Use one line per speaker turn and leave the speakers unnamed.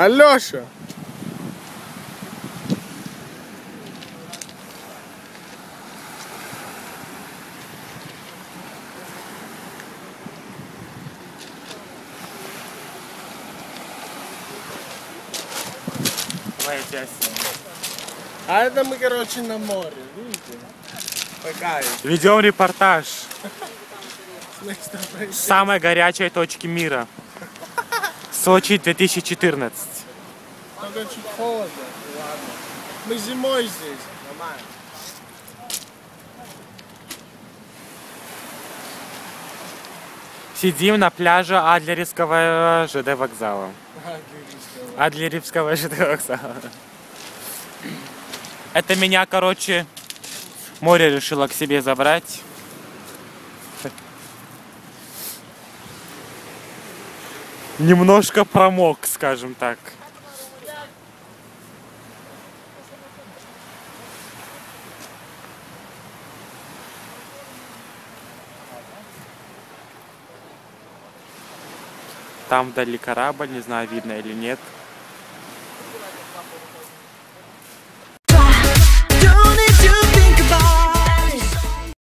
Алеша! А это мы, короче, на море, видите? По кайфу.
Ведем репортаж
с
самой горячей точки мира. Сочи 2014.
Только чуть холодно. Ладно. Мы зимой здесь. Нормально.
Сидим на пляже Адлеревского ЖД вокзала.
А.
Адлеревского ЖД вокзала. Это меня, короче, море решило к себе забрать. Немножко промок, скажем так. Там вдали корабль, не знаю, видно или нет.